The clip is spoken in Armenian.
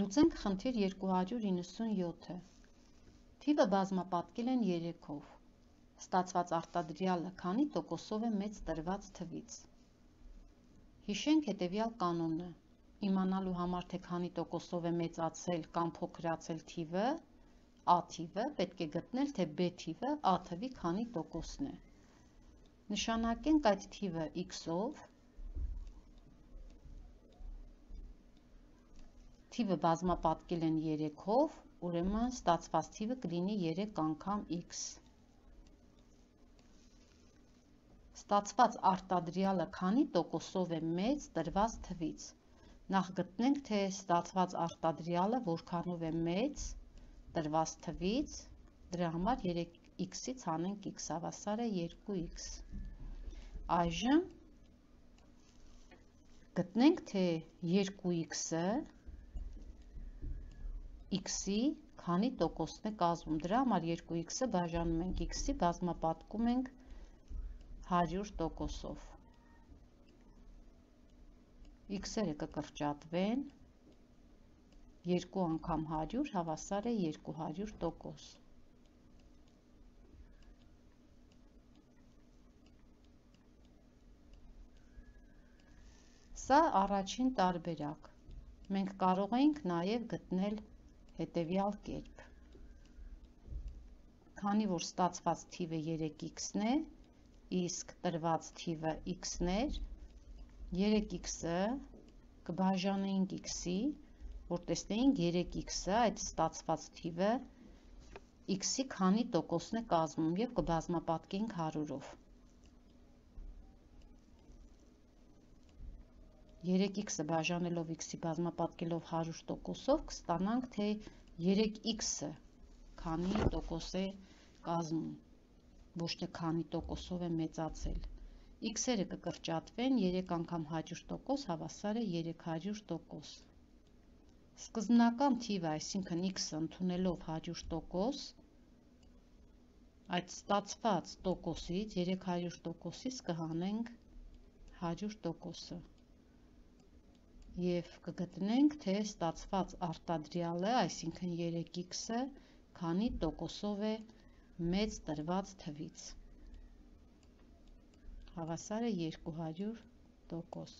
Լուծենք խնդիր 297-ը։ Թիվը բազմապատկել են 3-ով։ Ստացված արտադրյալը քանի տոկոսով է մեծ տրված թվից։ Հիշենք հետևյալ կանոնը։ Իմանալու համար, թե քանի տոկոսով է մեծացել կամ փոքրացել թիվը, A թիվը, պետք է գտնել, թե B թիվը A թվի քանի տոկոսն է։ Նշանակենք այդ թիվը x-ով թիվը բազմապատկել են 3-ով, ուրեմն ստացված թիվը կլինի 3 անգամ x։ Ստացված արտադրյալը քանի տոկոսով է մեծ տրված թվից։ Նախ գտնենք, թե ստացված արտադրյալը որքանով է մեծ տրված թվից, դրա համար 3x-ից անենք x հավասար է 2x։ Այժմ գտնենք, թե 2x-ը x-ի քանի տոկոսն է կազմում։ Դրա համար 2x-ը բաժանում ենք x-ի, բազմապատկում ենք 100 տոկոսով։ x-երը կկրճատվեն, 2 անգամ 100 հավասար է 200 տոկոս։ Սա առաջին տարբերակ։ Մենք կարող ենք նաև գտնել հետևյալ կերպ։ Քանի որ ստացված թիվը 3x-ն է, իսկ տրված թիվը x-ն էր, 3x-ը կբաժանեինք x-ի, որ տեսնեինք 3x-ը, այդ ստացված թիվը x-ի քանի տոկոսն է կազմում եւ կբազմապատկենք 100-ով։ 3x-ը բաժանելով x-ի բազմապատկելով 100 տոկոսով կստանանք, թե 3x-ը քանի տոկոս է կազմում, ոչ թե քանի տոկոսով է մեծացել։ x-երը կկրճատվեն 3 անգամ 100 տոկոս հավասար է 300 տոկոս։ Սկզբնական թիվը, այսինքն x-ը ընդունելով 100 տոկոս, այդ ստացված տոկոսից 300 տոկոսից կհանենք 100 տոկոսը եւ կգտնենք, թե ստացված արտադրյալը, այսինքն 3x-ը, քանի տոկոսով է մեծ տրված թվից։ Հավասար է 200 տոկոս։